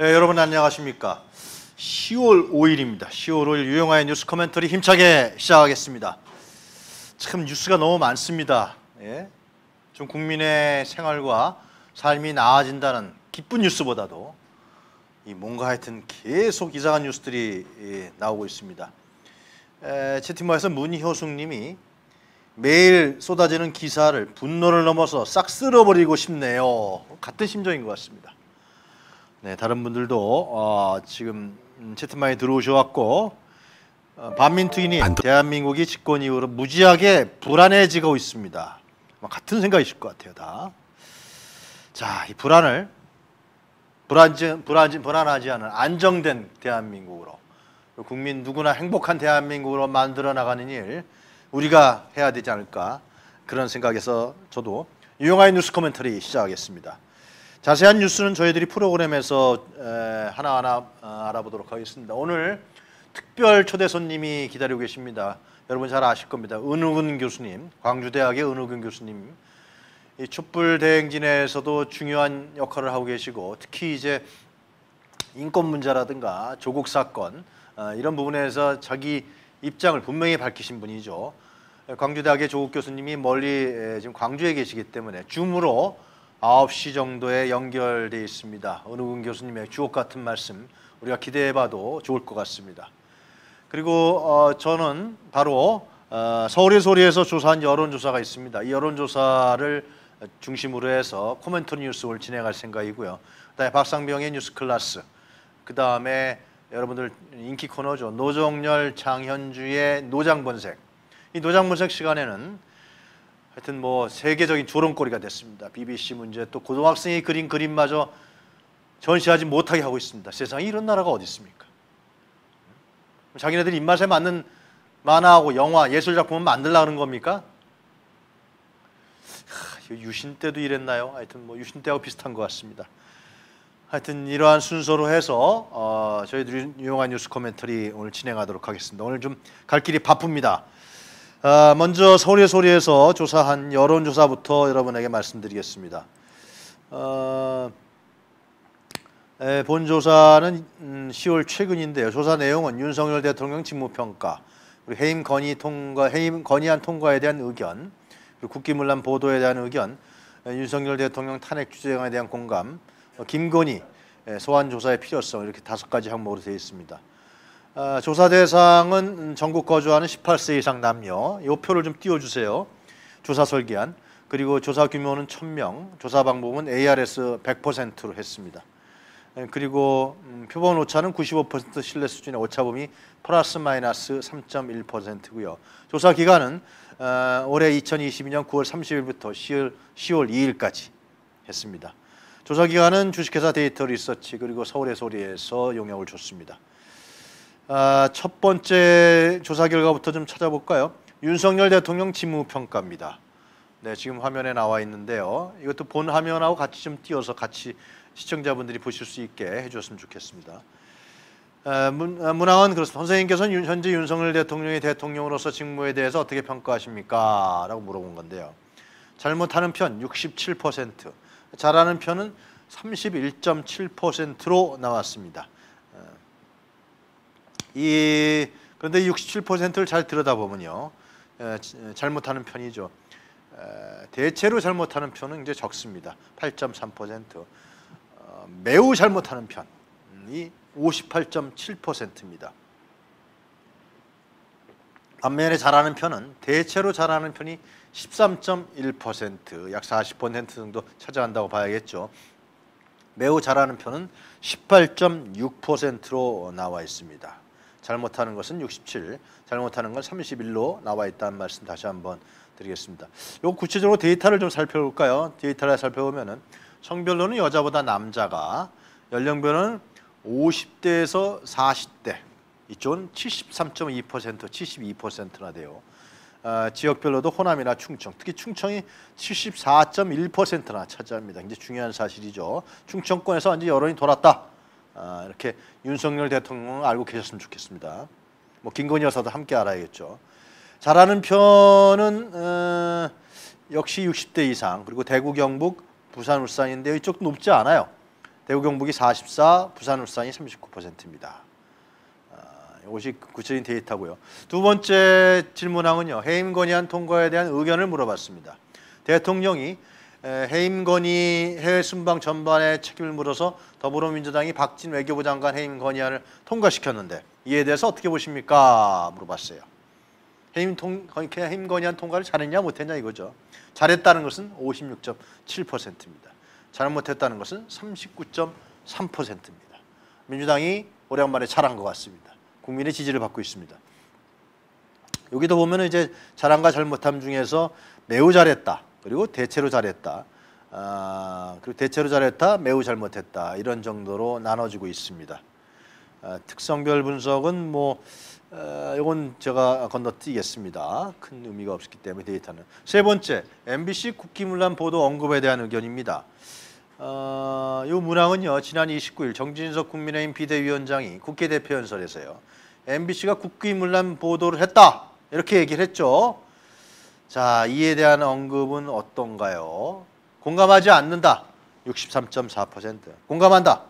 네, 여러분 안녕하십니까? 10월 5일입니다. 10월 5일 유용화의 뉴스 코멘터리 힘차게 시작하겠습니다. 참 뉴스가 너무 많습니다. 예? 좀 국민의 생활과 삶이 나아진다는 기쁜 뉴스보다도 이 뭔가 하여튼 계속 이상한 뉴스들이 예, 나오고 있습니다. 에, 채팅방에서 문효숙님이 매일 쏟아지는 기사를 분노를 넘어서 싹 쓸어버리고 싶네요. 같은 심정인 것 같습니다. 네, 다른 분들도 어, 지금 채팅방에 들어오셔왔고 어, 반민특위님 대한민국이 집권 이후로 무지하게 불안해지고 있습니다. 같은 생각이실 것 같아요, 다. 자, 이 불안을 불안지, 불안지, 불안하지 않은 안정된 대한민국으로 국민 누구나 행복한 대한민국으로 만들어 나가는 일 우리가 해야 되지 않을까 그런 생각에서 저도 유용한 뉴스 코멘터리 시작하겠습니다. 자세한 뉴스는 저희들이 프로그램에서 하나하나 어, 알아보도록 하겠습니다. 오늘 특별 초대 손님이 기다리고 계십니다. 여러분 잘 아실 겁니다. 은우근 교수님, 광주대학의 은우근 교수님. 이 촛불 대행진에서도 중요한 역할을 하고 계시고 특히 이제 인권 문제라든가 조국 사건 어, 이런 부분에서 자기 입장을 분명히 밝히신 분이죠. 광주대학의 조국 교수님이 멀리 지금 광주에 계시기 때문에 줌으로 9시 정도에 연결돼 있습니다. 은우근 교수님의 주옥 같은 말씀 우리가 기대해봐도 좋을 것 같습니다. 그리고 어, 저는 바로 어, 서울의 소리에서 조사한 여론조사가 있습니다. 이 여론조사를 중심으로 해서 코멘트 뉴스를 진행할 생각이고요. 그다음에 박상병의 뉴스 클래스, 그 다음에 여러분들 인기 코너죠. 노정열, 장현주의 노장본색. 이 노장본색 시간에는 하여튼 뭐 세계적인 조롱거리가 됐습니다. BBC 문제 또 고등학생이 그린 그림마저 전시하지 못하게 하고 있습니다. 세상에 이런 나라가 어디 있습니까? 자기네들 입맛에 맞는 만화하고 영화, 예술 작품을 만들라는 겁니까? 하, 유신 때도 이랬나요? 하여튼 뭐 유신 때하고 비슷한 것 같습니다. 하여튼 이러한 순서로 해서 어, 저희들이 유용한 뉴스 코멘터리 오늘 진행하도록 하겠습니다. 오늘 좀 갈 길이 바쁩니다. 아, 먼저 서울의 소리에서 조사한 여론조사부터 여러분에게 말씀드리겠습니다. 어, 에, 본 조사는 음, 10월 최근인데요. 조사 내용은 윤석열 대통령 직무평가, 그리고 해임 건의 통과, 해임 건의안 통과에 대한 의견, 그리고 국기문란 보도에 대한 의견, 에, 윤석열 대통령 탄핵 주장에 대한 공감, 어, 김건희 소환 조사의 필요성 이렇게 다섯 가지 항목으로 되어 있습니다. 아, 조사 대상은 전국 거주하는 18세 이상 남녀. 이 표를 좀 띄워주세요. 조사 설계안. 그리고 조사 규모는 1000명. 조사 방법은 ARS 100%로 했습니다. 예, 그리고 음, 표본 오차는 95% 신뢰 수준의 오차 범위 플러스 마이너스 3.1%고요. 조사 기간은 어, 올해 2022년 9월 30일부터 10월, 10월 2일까지 했습니다. 조사 기간은 주식회사 데이터 리서치 그리고 서울의 소리에서 용역을 줬습니다. 아, 첫 번째 조사 결과부터 좀 찾아볼까요? 윤석열 대통령 직무평가입니다. 네, 지금 화면에 나와 있는데요. 이것도 본 화면하고 같이 좀 띄워서 같이 시청자분들이 보실 수 있게 해주셨으면 좋겠습니다. 아, 문, 아, 그렇습니다. 선생님께서는 현재 윤석열 대통령이 대통령으로서 직무에 대해서 어떻게 평가하십니까? 라고 물어본 건데요. 잘못하는 편 67%, 잘하는 편은 31.7%로 나왔습니다. 이 그런데 67%를 잘 들여다보면요, 에, 잘못하는 편이죠. 에, 대체로 잘못하는 편은 이제 적습니다. 8.3%. 어, 매우 잘못하는 편이 58.7%입니다. 반면에 잘하는 편은 대체로 잘하는 편이 13.1%, 약 40% 정도 차지한다고 봐야겠죠. 매우 잘하는 편은 18.6%로 나와 있습니다. 잘못하는 것은 67, 잘못하는 건 31로 나와 있다는 말씀 다시 한번 드리겠습니다. 요 구체적으로 데이터를 좀 살펴볼까요? 데이터를 살펴보면은 성별로는 여자보다 남자가 연령별은 50대에서 40대 이쪽은 73.2% 72%나 돼요. 어, 지역별로도 호남이나 충청, 특히 충청이 74.1%나 차지합니다. 굉장히 중요한 사실이죠. 충청권에서 완전 여론이 돌았다. 아, 이렇게 윤석열 대통령을 알고 계셨으면 좋겠습니다. 뭐 김건희 여사도 함께 알아야겠죠. 잘하는 편은 어, 역시 60대 이상 그리고 대구 경북 부산 울산인데 이쪽도 높지 않아요. 대구 경북이 44, 부산 울산이 39%입니다. 이것이 구체적인 데이터고요. 두 번째 질문항은요. 해임 건의안 통과에 대한 의견을 물어봤습니다. 대통령이 에, 해임 건의 해외 순방 전반에 책임을 물어서 더불어민주당이 박진 외교부 장관 해임 건의안을 통과시켰는데 이에 대해서 어떻게 보십니까? 물어봤어요. 해임 통 해임 건의안 통과를 잘했냐 못했냐 이거죠. 잘했다는 것은 56.7%입니다. 잘못했다는 것은 39.3%입니다. 민주당이 오래간만에 잘한 것 같습니다. 국민의 지지를 받고 있습니다. 여기도 보면 이제 잘한과 잘못함 중에서 매우 잘했다 그리고 대체로 잘했다 아, 그리고 대체로 잘했다 매우 잘못했다 이런 정도로 나눠지고 있습니다. 아, 특성별 분석은 뭐 어, 이건 제가 건너뛰겠습니다. 큰 의미가 없기 때문에 데이터는 세 번째 MBC 국기문란 보도 언급에 대한 의견입니다. 어, 이 문항은요 지난 29일 정진석 국민의힘 비대위원장이 국회 대표 연설에서요 MBC가 국기문란 보도를 했다 이렇게 얘기를 했죠. 자 이에 대한 언급은 어떤가요? 공감하지 않는다 63.4% 공감한다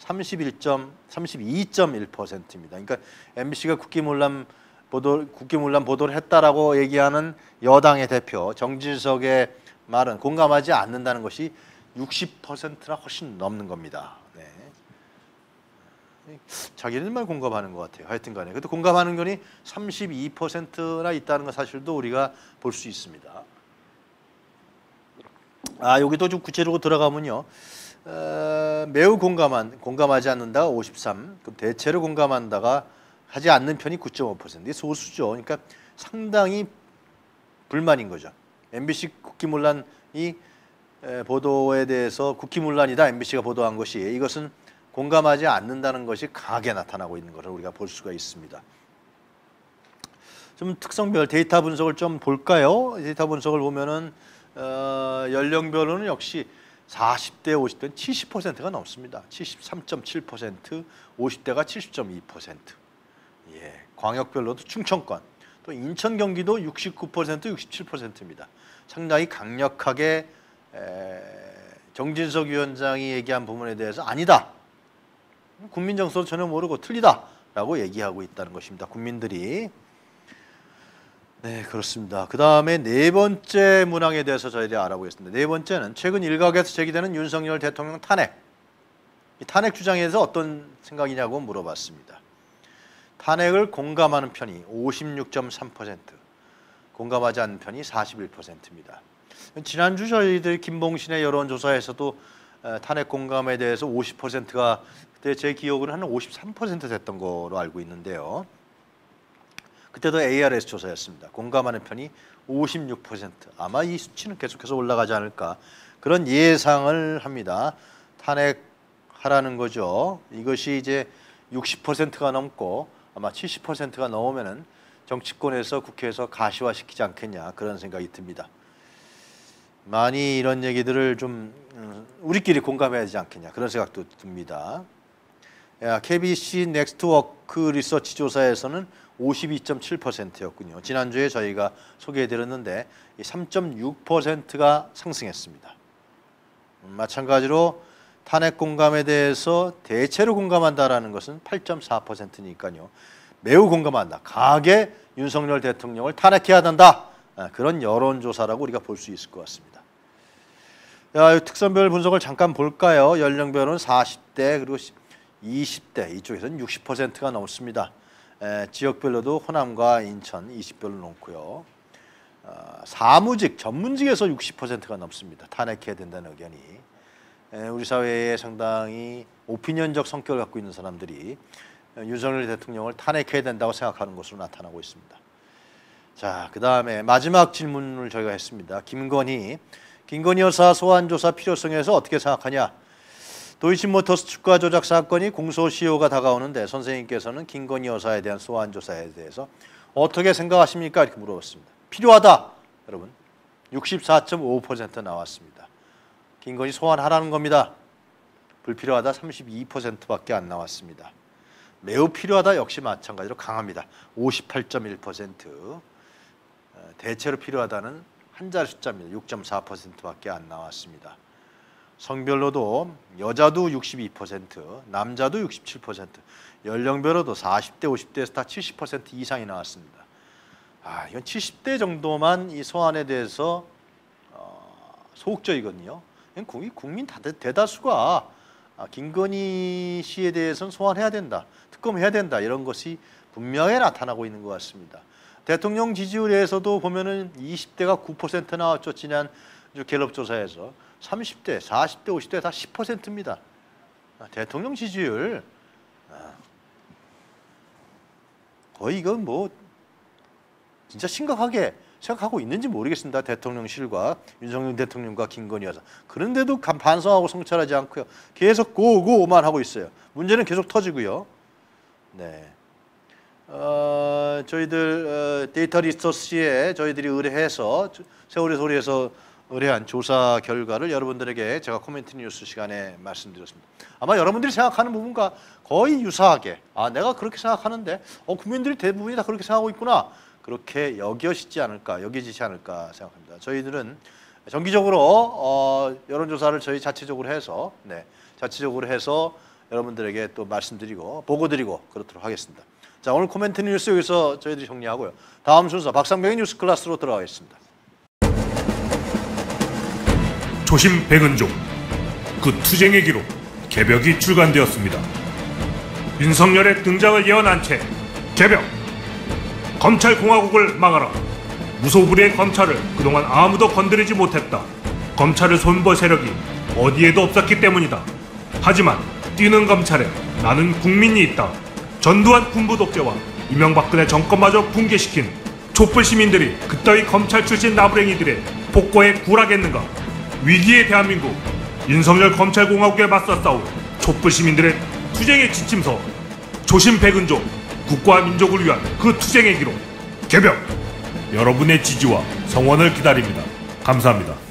31.32.1%입니다. 그러니까 MBC가 국기문란 보도 국기문란 보도를 했다라고 얘기하는 여당의 대표 정진석의 말은 공감하지 않는다는 것이 60%나 훨씬 넘는 겁니다. 네. 자기들만 공감하는 것 같아요. 하여튼 간에 그래도 공감하는 견이 32%나 있다는 것 사실도 우리가 볼 수 있습니다. 아 여기도 좀 구체적으로 들어가면요. 어, 매우 공감한 공감하지 않는다가 53, 그럼 대체로 공감한다가 하지 않는 편이 9.5%. 이게 소수죠. 그러니까 상당히 불만인 거죠. MBC 국기문란이 에, 보도에 대해서 국기문란이다 MBC가 보도한 것이 이것은 공감하지 않는다는 것이 강하게 나타나고 있는 것을 우리가 볼 수가 있습니다. 좀 특성별 데이터 분석을 좀 볼까요? 데이터 분석을 보면은 어, 연령별로는 역시 40대, 50대는 70%가 넘습니다. 73.7%, 50대가 70.2%. 예, 광역별로도 충청권, 또 인천, 경기도 69%, 67%입니다. 상당히 강력하게 에, 정진석 위원장이 얘기한 부분에 대해서 아니다. 국민 정서를 전혀 모르고 틀리다라고 얘기하고 있다는 것입니다. 국민들이 네 그렇습니다. 그 다음에 네 번째 문항에 대해서 저희들이 알아보겠습니다. 네 번째는 최근 일각에서 제기되는 윤석열 대통령 탄핵 이 탄핵 주장에 대해서 어떤 생각이냐고 물어봤습니다. 탄핵을 공감하는 편이 56.3%, 공감하지 않는 편이 41%입니다. 지난주 저희들 김봉신의 여론조사에서도 탄핵 공감에 대해서 50%가 그때 제 기억으로는 한53% 됐던 거로 알고 있는데요. 그때도 ARS 조사였습니다. 공감하는 편이 56%. 아마 이 수치는 계속해서 올라가지 않을까 그런 예상을 합니다. 탄핵하라는 거죠. 이것이 이제 60%가 넘고 아마 70%가 넘으면은 정치권에서 국회에서 가시화시키지 않겠냐 그런 생각이 듭니다. 많이 이런 얘기들을 좀 음, 우리끼리 공감해야 되지 않겠냐 그런 생각도 듭니다. KBC 넥스트워크 리서치 조사에서는 52.7%였군요. 지난주에 저희가 소개해드렸는데 3.6%가 상승했습니다. 음, 마찬가지로 탄핵 공감에 대해서 대체로 공감한다라는 것은 8.4%니까요. 매우 공감한다. 강하게 윤석열 대통령을 탄핵해야 된다. 아, 그런 여론조사라고 우리가 볼 수 있을 것 같습니다. 야, 특성별 분석을 잠깐 볼까요? 연령별은 40대 그리고 20대 이쪽에서는 60%가 넘습니다. 에, 지역별로도 호남과 인천 20별로 넘고요. 어, 사무직, 전문직에서 60%가 넘습니다. 탄핵해야 된다는 의견이. 에, 우리 사회에 상당히 오피니언적 성격을 갖고 있는 사람들이 윤석열 대통령을 탄핵해야 된다고 생각하는 것으로 나타나고 있습니다. 자, 그 다음에 마지막 질문을 저희가 했습니다. 김건희, 김건희 여사 소환 조사 필요성에서 어떻게 생각하냐? 도이치모터스 주가 조작 사건이 공소시효가 다가오는데 선생님께서는 김건희 여사에 대한 소환 조사에 대해서 어떻게 생각하십니까? 이렇게 물어봤습니다. 필요하다, 여러분. 64.5% 나왔습니다. 김건희 소환하라는 겁니다. 불필요하다 32%밖에 안 나왔습니다. 매우 필요하다 역시 마찬가지로 강합니다. 58.1%. 대체로 필요하다는 한 자리 숫자입니다. 6.4%밖에 안 나왔습니다. 성별로도 여자도 62%, 남자도 67%, 연령별로도 40대, 50대에서 다 70% 이상이 나왔습니다. 아, 이건 70대 정도만 이 소환에 대해서 어, 소극적이거든요. 국민, 국민 대다수가 아, 김건희 씨에 대해서는 소환해야 된다, 특검해야 된다 이런 것이 분명히 나타나고 있는 것 같습니다. 대통령 지지율에서도 보면은 20대가 9% 나왔죠 지난 갤럽 조사에서 30대, 40대, 50대 다 10%입니다. 아, 대통령 지지율 아, 거의 이건 뭐 진짜 심각하게 생각하고 있는지 모르겠습니다. 대통령실과 윤석열 대통령과 김건희 여사. 그런데도 반성하고 성찰하지 않고요. 계속 고고만 하고 있어요. 문제는 계속 터지고요. 네. 어, 저희들 어, 데이터 리서치에 저희들이 의뢰해서 세월의 소리에서 의뢰한 조사 결과를 여러분들에게 제가 코멘트 뉴스 시간에 말씀드렸습니다. 아마 여러분들이 생각하는 부분과 거의 유사하게 아 내가 그렇게 생각하는데 어, 국민들이 대부분이 다 그렇게 생각하고 있구나 그렇게 여겨지지 않을까 여겨지지 않을까 생각합니다. 저희들은 정기적으로 어, 여론조사를 저희 자체적으로 해서 네, 자체적으로 해서 여러분들에게 또 말씀드리고 보고드리고 그렇도록 하겠습니다. 자 오늘 코멘트 뉴스 여기서 저희들이 정리하고요. 다음 순서 박상병의 뉴스 클래스로 들어가겠습니다. 조심 백은종 그 투쟁의 기록 개벽이 출간되었습니다. 윤석열의 등장을 예언한 채 개벽 검찰공화국을 막아라 무소불위의 검찰을 그동안 아무도 건드리지 못했다. 검찰을 손볼 세력이 어디에도 없었기 때문이다. 하지만 뛰는 검찰에 나는 국민이 있다. 전두환 군부 독재와 이명박근혜 정권마저 붕괴시킨 촛불 시민들이 그따위 검찰 출신 나부랭이들의 복고에 굴하겠는가? 위기의 대한민국 윤석열 검찰공화국에 맞서 싸울 촛불 시민들의 투쟁의 지침서 조심 백은조 국가와 민족을 위한 그 투쟁의 기록 개벽 여러분의 지지와 성원을 기다립니다. 감사합니다.